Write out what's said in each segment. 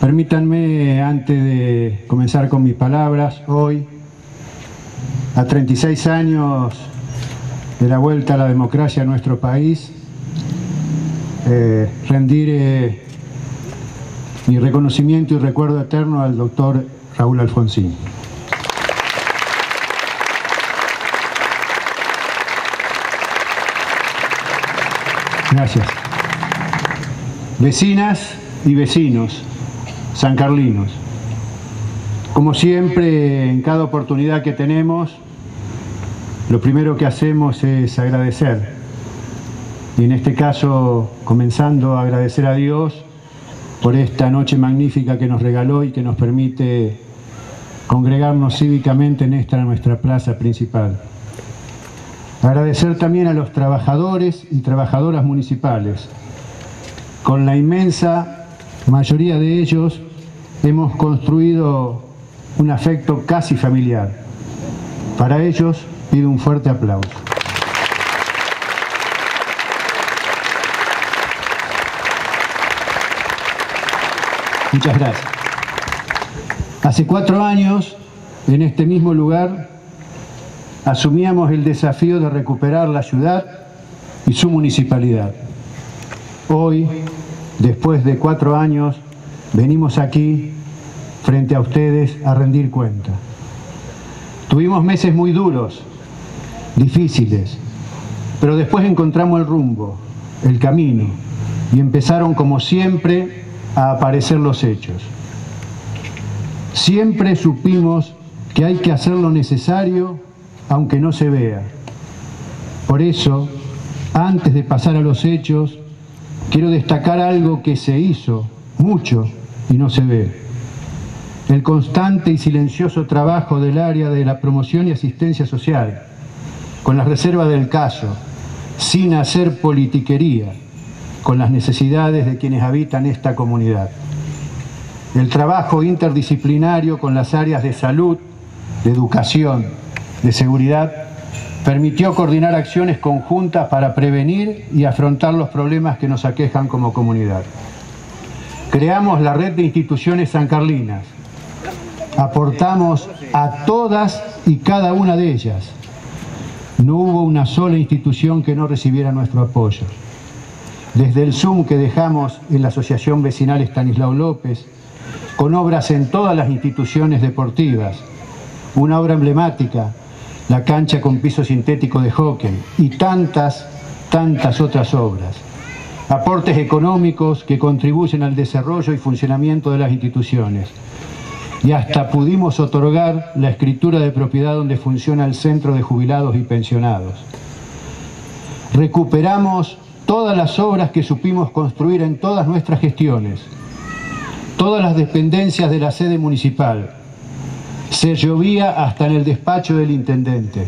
Permítanme, antes de comenzar con mis palabras, hoy, a 36 años de la vuelta a la democracia en nuestro país, eh, rendir eh, mi reconocimiento y recuerdo eterno al doctor Raúl Alfonsín. Gracias. Vecinas y vecinos, sancarlinos, como siempre, en cada oportunidad que tenemos, lo primero que hacemos es agradecer. Y en este caso, comenzando a agradecer a Dios por esta noche magnífica que nos regaló y que nos permite congregarnos cívicamente en esta nuestra plaza principal. Agradecer también a los trabajadores y trabajadoras municipales. Con la inmensa mayoría de ellos hemos construido un afecto casi familiar. Para ellos pido un fuerte aplauso. Muchas gracias. Hace cuatro años, en este mismo lugar, asumíamos el desafío de recuperar la ciudad y su municipalidad. Hoy, después de cuatro años, venimos aquí frente a ustedes a rendir cuenta. Tuvimos meses muy duros, difíciles, pero después encontramos el rumbo, el camino, y empezaron como siempre a aparecer los hechos. Siempre supimos que hay que hacer lo necesario aunque no se vea. Por eso, antes de pasar a los hechos, quiero destacar algo que se hizo mucho y no se ve. El constante y silencioso trabajo del área de la promoción y asistencia social, con las reservas del caso, sin hacer politiquería, con las necesidades de quienes habitan esta comunidad. El trabajo interdisciplinario con las áreas de salud, de educación, de seguridad permitió coordinar acciones conjuntas para prevenir y afrontar los problemas que nos aquejan como comunidad. Creamos la red de instituciones sancarlinas. Aportamos a todas y cada una de ellas. No hubo una sola institución que no recibiera nuestro apoyo. Desde el Zoom que dejamos en la Asociación Vecinal Estanislao López, con obras en todas las instituciones deportivas, una obra emblemática la cancha con piso sintético de hockey y tantas, tantas otras obras. Aportes económicos que contribuyen al desarrollo y funcionamiento de las instituciones. Y hasta pudimos otorgar la escritura de propiedad donde funciona el Centro de Jubilados y Pensionados. Recuperamos todas las obras que supimos construir en todas nuestras gestiones, todas las dependencias de la sede municipal, se llovía hasta en el despacho del intendente.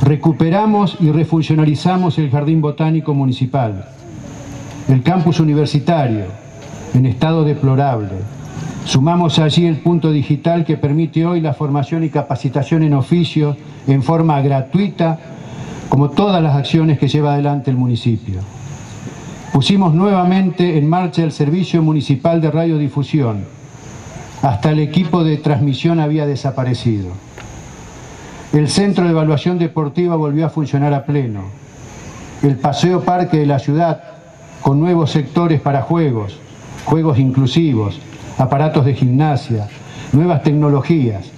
Recuperamos y refuncionalizamos el Jardín Botánico Municipal, el campus universitario, en estado deplorable. Sumamos allí el punto digital que permite hoy la formación y capacitación en oficio en forma gratuita, como todas las acciones que lleva adelante el municipio. Pusimos nuevamente en marcha el Servicio Municipal de Radiodifusión, hasta el equipo de transmisión había desaparecido. El centro de evaluación deportiva volvió a funcionar a pleno. El paseo parque de la ciudad, con nuevos sectores para juegos, juegos inclusivos, aparatos de gimnasia, nuevas tecnologías,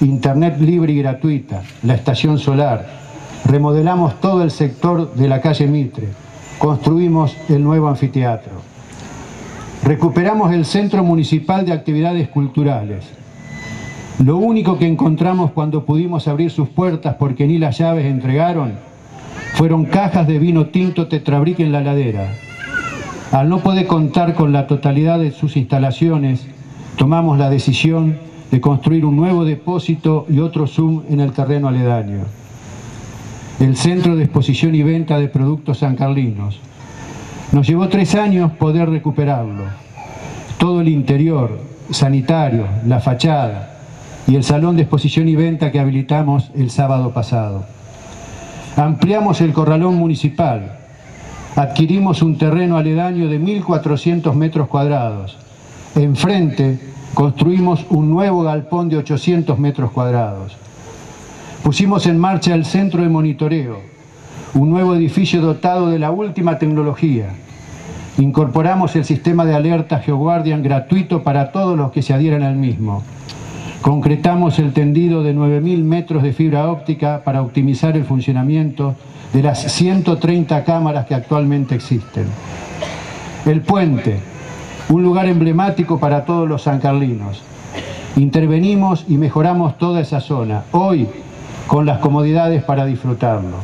internet libre y gratuita, la estación solar. Remodelamos todo el sector de la calle Mitre. Construimos el nuevo anfiteatro. Recuperamos el Centro Municipal de Actividades Culturales. Lo único que encontramos cuando pudimos abrir sus puertas porque ni las llaves entregaron fueron cajas de vino tinto tetrabric en la ladera. Al no poder contar con la totalidad de sus instalaciones, tomamos la decisión de construir un nuevo depósito y otro Zoom en el terreno aledaño. El Centro de Exposición y Venta de Productos Sancarlinos, nos llevó tres años poder recuperarlo. Todo el interior, sanitario, la fachada y el salón de exposición y venta que habilitamos el sábado pasado. Ampliamos el corralón municipal, adquirimos un terreno aledaño de 1.400 metros cuadrados, Enfrente construimos un nuevo galpón de 800 metros cuadrados. Pusimos en marcha el centro de monitoreo, un nuevo edificio dotado de la última tecnología. Incorporamos el sistema de alerta GeoGuardian gratuito para todos los que se adhieran al mismo. Concretamos el tendido de 9.000 metros de fibra óptica para optimizar el funcionamiento de las 130 cámaras que actualmente existen. El puente, un lugar emblemático para todos los sancarlinos. Intervenimos y mejoramos toda esa zona, hoy con las comodidades para disfrutarlo.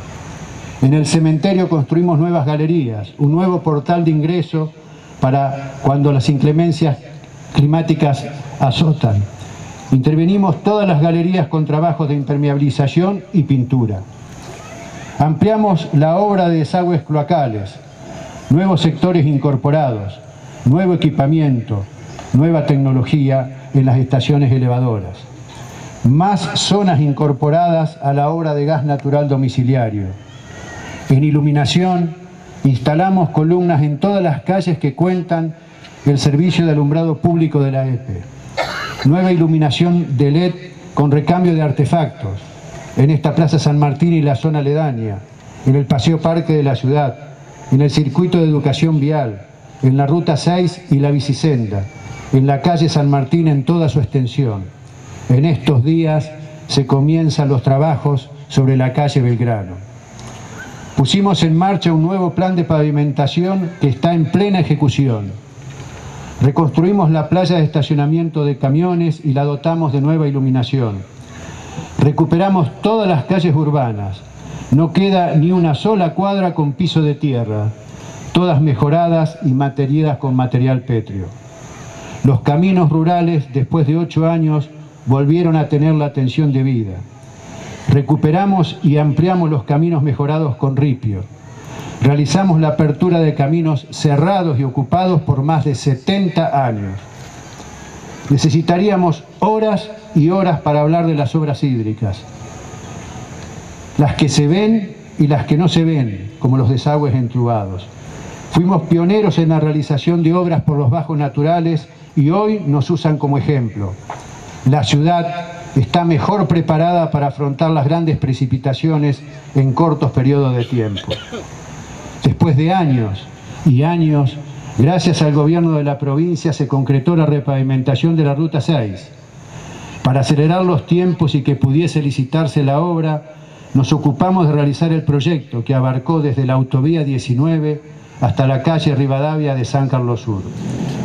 En el cementerio construimos nuevas galerías, un nuevo portal de ingreso para cuando las inclemencias climáticas azotan. Intervenimos todas las galerías con trabajos de impermeabilización y pintura. Ampliamos la obra de desagües cloacales, nuevos sectores incorporados, nuevo equipamiento, nueva tecnología en las estaciones elevadoras, más zonas incorporadas a la obra de gas natural domiciliario. En iluminación, instalamos columnas en todas las calles que cuentan el servicio de alumbrado público de la EPE. Nueva iluminación de LED con recambio de artefactos en esta Plaza San Martín y la zona aledaña, en el Paseo Parque de la ciudad, en el circuito de educación vial, en la Ruta 6 y la Bicisenda, en la calle San Martín en toda su extensión. En estos días se comienzan los trabajos sobre la calle Belgrano. Pusimos en marcha un nuevo plan de pavimentación que está en plena ejecución. Reconstruimos la playa de estacionamiento de camiones y la dotamos de nueva iluminación. Recuperamos todas las calles urbanas. No queda ni una sola cuadra con piso de tierra todas mejoradas y materiadas con material pétreo. Los caminos rurales, después de ocho años, volvieron a tener la atención debida. Recuperamos y ampliamos los caminos mejorados con ripio. Realizamos la apertura de caminos cerrados y ocupados por más de 70 años. Necesitaríamos horas y horas para hablar de las obras hídricas. Las que se ven y las que no se ven, como los desagües entrubados. Fuimos pioneros en la realización de obras por los bajos naturales y hoy nos usan como ejemplo. La ciudad está mejor preparada para afrontar las grandes precipitaciones en cortos periodos de tiempo. Después de años y años, gracias al gobierno de la provincia se concretó la repavimentación de la Ruta 6. Para acelerar los tiempos y que pudiese licitarse la obra, nos ocupamos de realizar el proyecto que abarcó desde la autovía 19 hasta la calle Rivadavia de San Carlos Sur.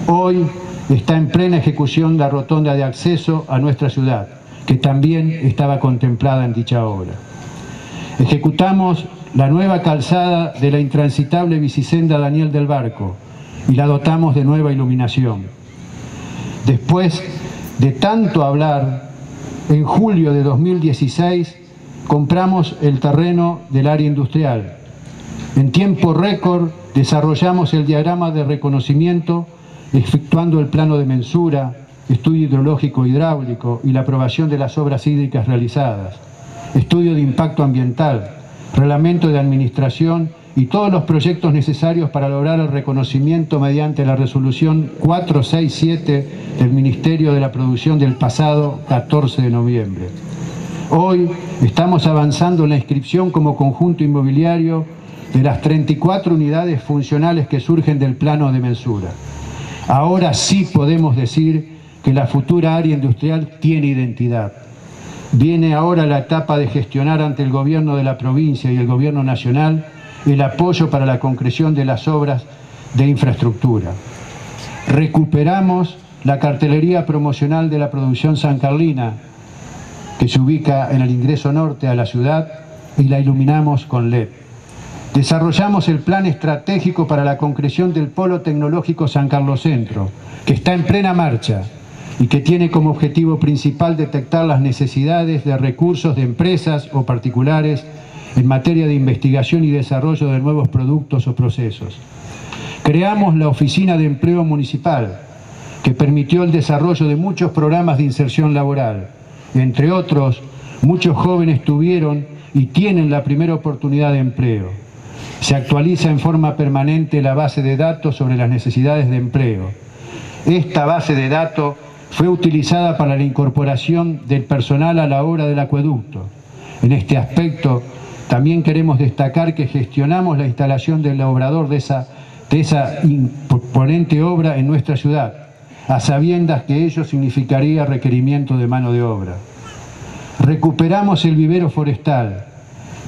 Hoy está en plena ejecución la rotonda de acceso a nuestra ciudad, que también estaba contemplada en dicha obra. Ejecutamos la nueva calzada de la intransitable bicisenda Daniel del Barco y la dotamos de nueva iluminación. Después de tanto hablar, en julio de 2016 compramos el terreno del área industrial. En tiempo récord Desarrollamos el diagrama de reconocimiento efectuando el plano de mensura, estudio hidrológico hidráulico y la aprobación de las obras hídricas realizadas, estudio de impacto ambiental, reglamento de administración y todos los proyectos necesarios para lograr el reconocimiento mediante la resolución 467 del Ministerio de la Producción del pasado 14 de noviembre. Hoy estamos avanzando en la inscripción como conjunto inmobiliario de las 34 unidades funcionales que surgen del plano de mensura. Ahora sí podemos decir que la futura área industrial tiene identidad. Viene ahora la etapa de gestionar ante el gobierno de la provincia y el gobierno nacional el apoyo para la concreción de las obras de infraestructura. Recuperamos la cartelería promocional de la producción San Carlina, que se ubica en el ingreso norte a la ciudad, y la iluminamos con LED. Desarrollamos el plan estratégico para la concreción del Polo Tecnológico San Carlos Centro, que está en plena marcha y que tiene como objetivo principal detectar las necesidades de recursos de empresas o particulares en materia de investigación y desarrollo de nuevos productos o procesos. Creamos la Oficina de Empleo Municipal, que permitió el desarrollo de muchos programas de inserción laboral. Entre otros, muchos jóvenes tuvieron y tienen la primera oportunidad de empleo. Se actualiza en forma permanente la base de datos sobre las necesidades de empleo. Esta base de datos fue utilizada para la incorporación del personal a la obra del acueducto. En este aspecto, también queremos destacar que gestionamos la instalación del obrador de esa, de esa imponente obra en nuestra ciudad, a sabiendas que ello significaría requerimiento de mano de obra. Recuperamos el vivero forestal,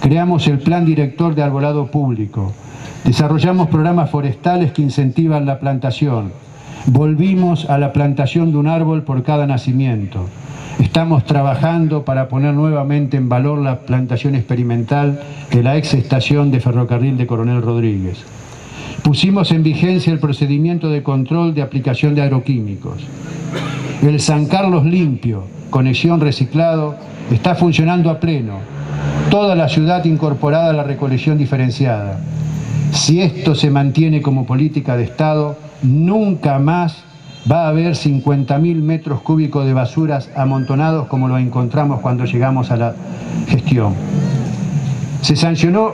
creamos el plan director de arbolado público, desarrollamos programas forestales que incentivan la plantación, volvimos a la plantación de un árbol por cada nacimiento. Estamos trabajando para poner nuevamente en valor la plantación experimental de la ex estación de ferrocarril de Coronel Rodríguez. Pusimos en vigencia el procedimiento de control de aplicación de agroquímicos. El San Carlos limpio, conexión reciclado, está funcionando a pleno. Toda la ciudad incorporada a la recolección diferenciada. Si esto se mantiene como política de Estado, nunca más va a haber 50.000 metros cúbicos de basuras amontonados como lo encontramos cuando llegamos a la gestión. Se sancionó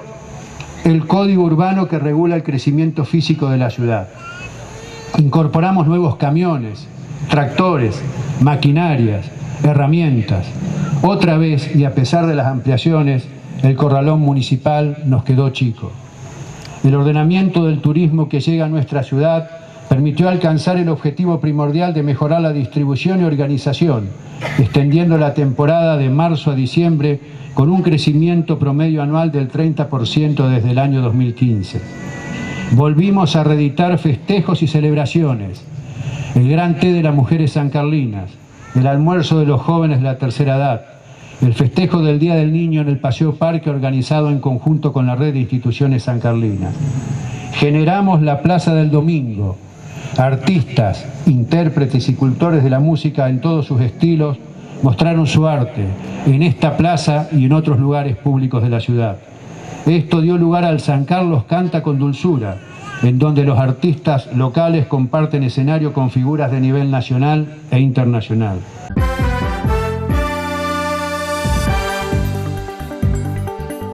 el código urbano que regula el crecimiento físico de la ciudad. Incorporamos nuevos camiones, tractores, maquinarias, herramientas. Otra vez, y a pesar de las ampliaciones, el corralón municipal nos quedó chico. El ordenamiento del turismo que llega a nuestra ciudad permitió alcanzar el objetivo primordial de mejorar la distribución y organización, extendiendo la temporada de marzo a diciembre con un crecimiento promedio anual del 30% desde el año 2015. Volvimos a reeditar festejos y celebraciones, el Gran Té de las Mujeres San Carlinas, el almuerzo de los jóvenes de la tercera edad, el festejo del Día del Niño en el Paseo Parque organizado en conjunto con la red de instituciones San Carlinas. Generamos la Plaza del Domingo, artistas, intérpretes y cultores de la música en todos sus estilos mostraron su arte en esta plaza y en otros lugares públicos de la ciudad. Esto dio lugar al San Carlos Canta con Dulzura, en donde los artistas locales comparten escenario con figuras de nivel nacional e internacional.